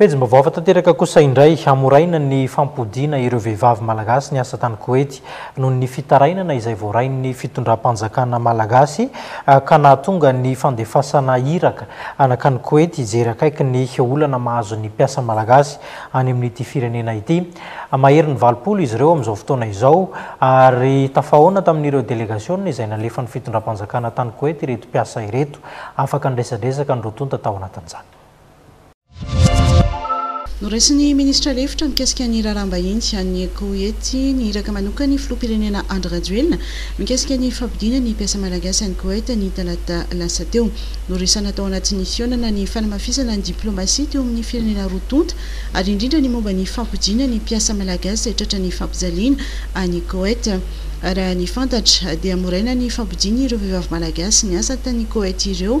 Pejim-baovao hafa tanteraka kosa indray, hamoraina ny fampodiana ireo vehivavy malagasy niasa tany Koety noho ny fitarainana izay voarain'ny fitondram-panjakana malagasy ka nahatonga ny fandefasana iraka nankany Koety hijery akaiky ny olana mahazo ny mpiasa malagasy any amin'ity firenena ity. Maherin'ny valopolo izy ireo amin'izao fotoana izao ary tafahaona tamin'ireo delegasiona izay nalefan'ny fitondram-panjakana tany Koety ireto mpiasa ireto. Afaka niresadresaka ny roa tonta tao anatin'izany. Noraisin'ny minisitra lefitra mikasika ny raharaham-bahiny any Koety ny iraka manokan'ny filoham-pirenena Andry Rajoelina mikasika ny fampodiana ny mpiasa malagasy any Koety ny talata lasa teo. Noresahana tao anatin'ny fihaonana ny fanamafisana ny diplaomasia teo amin'ny firenena roa tonta ary indrindra ny momba ny fampodiana ny mpiasa malagasy izay tratran'ny fampijaliana any Koety. Raha ny fantatra dia moraina ny fampodiana ireo vehivavy malagasy niasa tany Koety ireo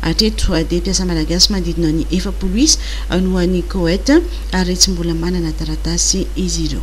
Hatreto dia mpiasa malagasy manodidina ny efapolo isa no any Koweït ary tsy mbola manana taratasy izy ireo.